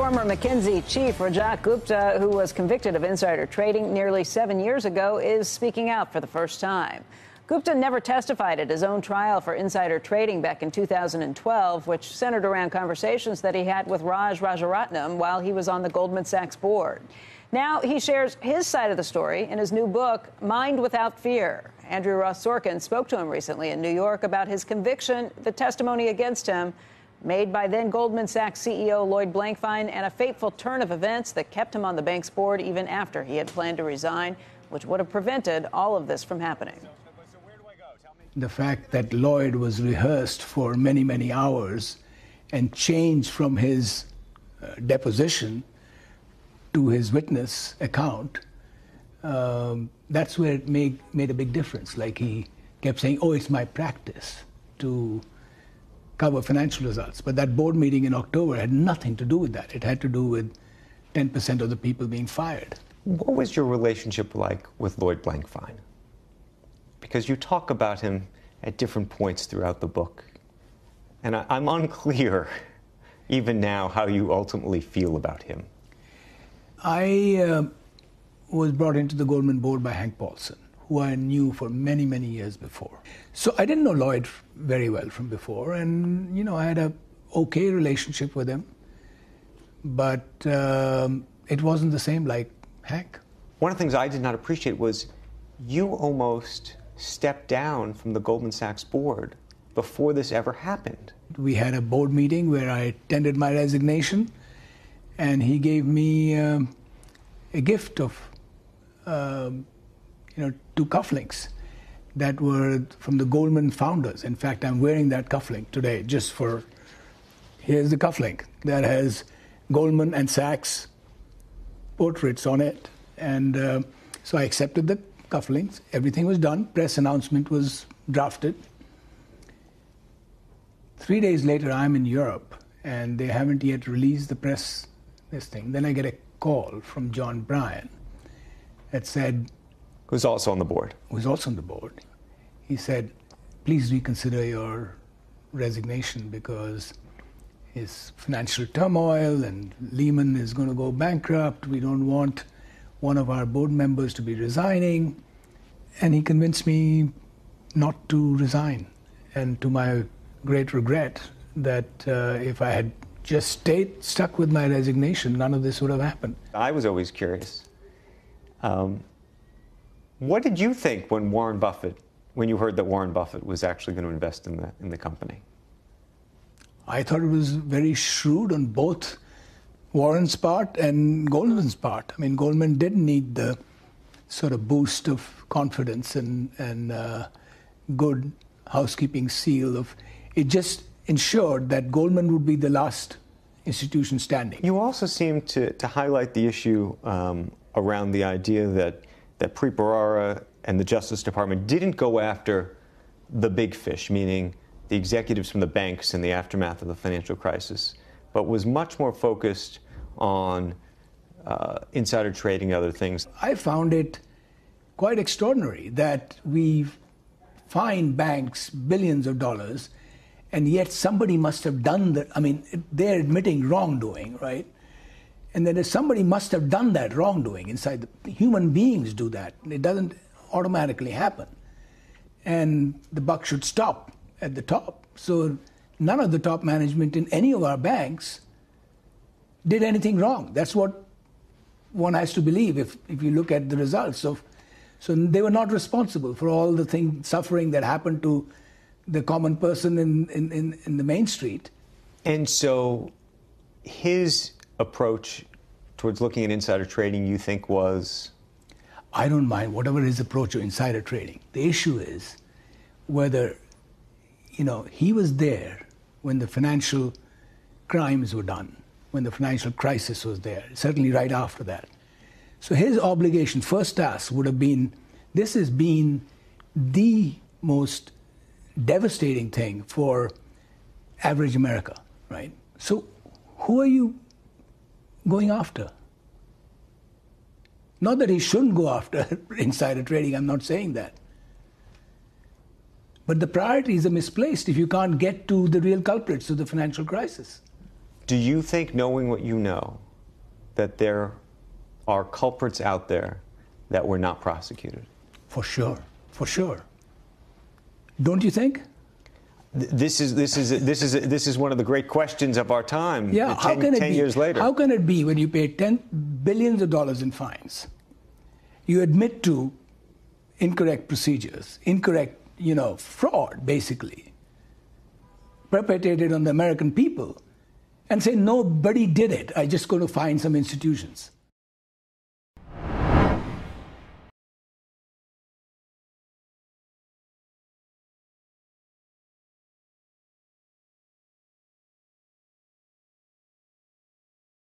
Former McKinsey chief Rajat Gupta, who was convicted of insider trading nearly seven years ago, is speaking out for the first time. Gupta never testified at his own trial for insider trading back in 2012, which centered around conversations that he had with Raj Rajaratnam while he was on the Goldman Sachs board. Now he shares his side of the story in his new book, Mind Without Fear. Andrew Ross Sorkin spoke to him recently in New York about his conviction, the testimony against him, made by then Goldman Sachs CEO Lloyd Blankfein and a fateful turn of events that kept him on the bank's board even after he had planned to resign, which would have prevented all of this from happening. The fact that Lloyd was rehearsed for many, many hours and changed from his uh, deposition to his witness account, um, that's where it made, made a big difference. Like he kept saying, oh, it's my practice to cover financial results. But that board meeting in October had nothing to do with that. It had to do with 10% of the people being fired. What was your relationship like with Lloyd Blankfein? Because you talk about him at different points throughout the book. And I, am unclear, even now, how you ultimately feel about him. I uh, was brought into the Goldman board by Hank Paulson who I knew for many, many years before. So I didn't know Lloyd very well from before, and you know I had a okay relationship with him, but um, it wasn't the same like Hank. One of the things I did not appreciate was you almost stepped down from the Goldman Sachs board before this ever happened. We had a board meeting where I tendered my resignation, and he gave me um, a gift of. Um, you know, two cufflinks that were from the Goldman founders. In fact, I'm wearing that cufflink today just for. Here's the cufflink that has Goldman and Sachs portraits on it. And uh, so I accepted the cufflinks. Everything was done. Press announcement was drafted. Three days later, I'm in Europe, and they haven't yet released the press this thing. Then I get a call from John Bryan that said, who's also on the board. Who's also on the board. He said, please reconsider your resignation because his financial turmoil and Lehman is going to go bankrupt. We don't want one of our board members to be resigning. And he convinced me not to resign. And to my great regret, that uh, if I had just stayed stuck with my resignation, none of this would have happened. I was always curious. Um, what did you think when Warren Buffett, when you heard that Warren Buffett was actually going to invest in the in the company? I thought it was very shrewd on both Warren's part and Goldman's part. I mean, Goldman did need the sort of boost of confidence and and uh, good housekeeping seal of it. Just ensured that Goldman would be the last institution standing. You also seem to to highlight the issue um, around the idea that that Preet and the Justice Department didn't go after the big fish, meaning the executives from the banks in the aftermath of the financial crisis, but was much more focused on uh, insider trading and other things. I found it quite extraordinary that we fine banks billions of dollars, and yet somebody must have done that. I mean, they're admitting wrongdoing, right? And then somebody must have done that wrongdoing inside. The, human beings do that. It doesn't automatically happen. And the buck should stop at the top. So none of the top management in any of our banks did anything wrong. That's what one has to believe if, if you look at the results of so they were not responsible for all the thing suffering that happened to the common person in, in, in, in the main street. And so his approach towards looking at insider trading you think was? I don't mind whatever his approach to insider trading. The issue is whether, you know, he was there when the financial crimes were done, when the financial crisis was there, certainly right after that. So his obligation, first task, would have been this has been the most devastating thing for average America, right? So who are you going after. Not that he shouldn't go after insider trading, I'm not saying that. But the priorities are misplaced if you can't get to the real culprits of the financial crisis. Do you think, knowing what you know, that there are culprits out there that were not prosecuted? For sure, for sure. Don't you think? This is this is this is this is one of the great questions of our time. Yeah, 10, how can it 10 be? years later. How can it be when you pay 10 billions of dollars in fines, you admit to incorrect procedures, incorrect, you know, fraud, basically, perpetrated on the American people, and say nobody did it. I just going to find some institutions.